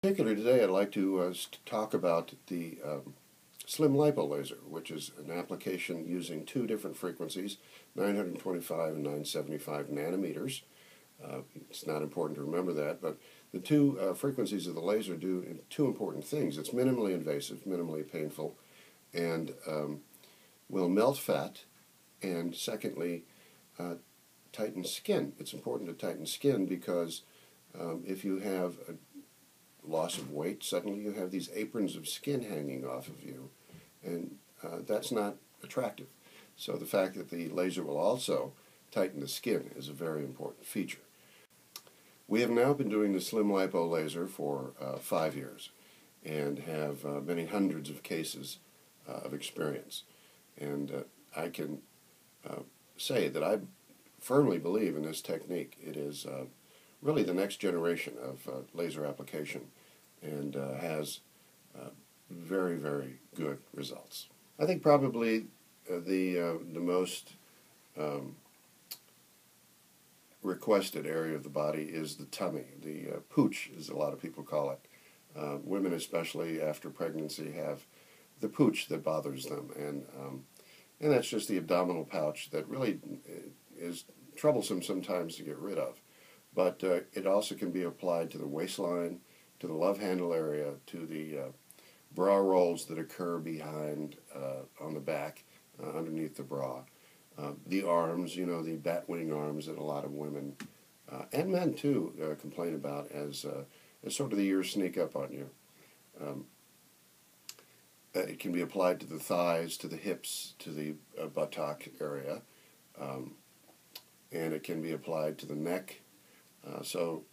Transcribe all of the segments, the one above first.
particular today, I'd like to uh, talk about the um, slim lipo laser, which is an application using two different frequencies, 925 and 975 nanometers. Uh, it's not important to remember that, but the two uh, frequencies of the laser do two important things. It's minimally invasive, minimally painful, and um, will melt fat, and secondly, uh, tighten skin. It's important to tighten skin because um, if you have a loss of weight, suddenly you have these aprons of skin hanging off of you, and uh, that's not attractive. So the fact that the laser will also tighten the skin is a very important feature. We have now been doing the slim lipo laser for uh, five years and have uh, many hundreds of cases uh, of experience. And uh, I can uh, say that I firmly believe in this technique. It is really the next generation of laser application and uh, has uh, very, very good results. I think probably uh, the, uh, the most um, requested area of the body is the tummy, the uh, pooch, as a lot of people call it. Uh, women, especially after pregnancy, have the pooch that bothers them, and um, and that's just the abdominal pouch that really is troublesome sometimes to get rid of. But uh, it also can be applied to the waistline, to the love handle area, to the uh, bra rolls that occur behind uh, on the back, uh, underneath the bra. Uh, the arms, you know, the bat wing arms that a lot of women uh, and men too uh, complain about as, as sort of the ears sneak up on you. Um, it can be applied to the thighs, to the hips, to the buttock area, um, and it can be applied to the neck. So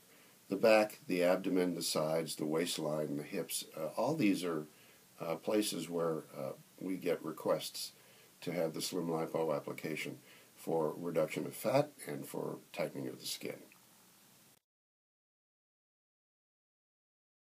the back, the abdomen, the sides, the waistline, the hips, uh, all these are uh, places where uh, we get requests to have the Slim Lipo application for reduction of fat and for tightening of the skin.